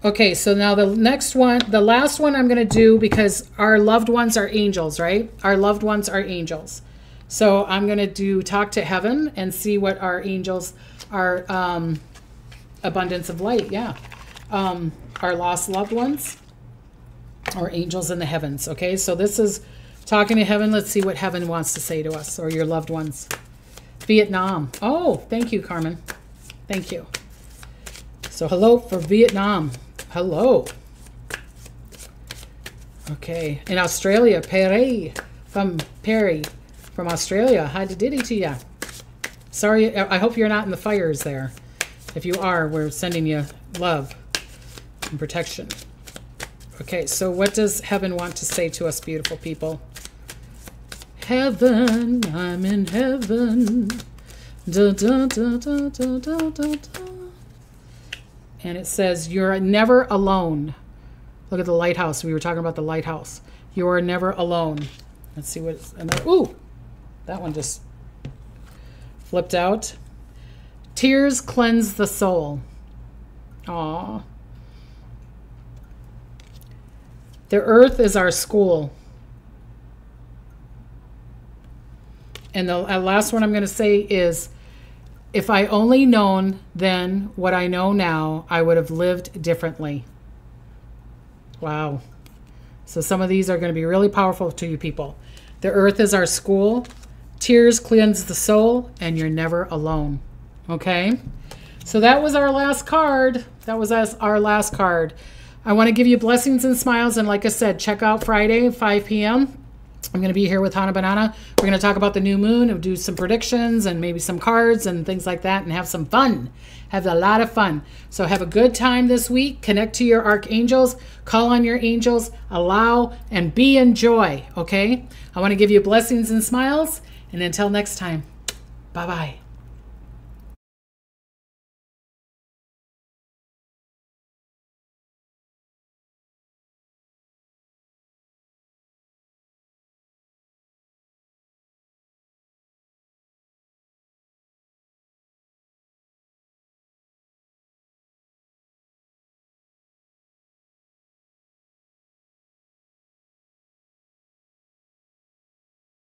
Okay, so now the next one, the last one I'm going to do because our loved ones are angels, right? Our loved ones are angels. So I'm going to do talk to heaven and see what our angels are um, abundance of light. Yeah. Um, our lost loved ones or angels in the heavens. Okay, so this is talking to heaven. Let's see what heaven wants to say to us or your loved ones. Vietnam. Oh, thank you, Carmen. Thank you. So hello for Vietnam. Hello. Okay. In Australia, Perry from Perry from Australia. Hi to Diddy to you. Sorry, uh, I hope you're not in the fires there. If you are, we're sending you love and protection. Okay, so what does heaven want to say to us, beautiful people? Heaven, I'm in heaven. Da, da, da, and it says, You're never alone. Look at the lighthouse. We were talking about the lighthouse. You are never alone. Let's see what another. Ooh, that one just flipped out. Tears cleanse the soul. Aw. The earth is our school. And the uh, last one I'm going to say is if I only known then what I know now, I would have lived differently. Wow. So some of these are going to be really powerful to you people. The earth is our school. Tears cleanse the soul, and you're never alone. Okay? So that was our last card. That was us, our last card. I want to give you blessings and smiles. And like I said, check out Friday, 5 p.m. I'm going to be here with Hannah Banana. We're going to talk about the new moon and do some predictions and maybe some cards and things like that and have some fun. Have a lot of fun. So have a good time this week. Connect to your archangels. Call on your angels. Allow and be in joy. Okay? I want to give you blessings and smiles. And until next time, bye bye.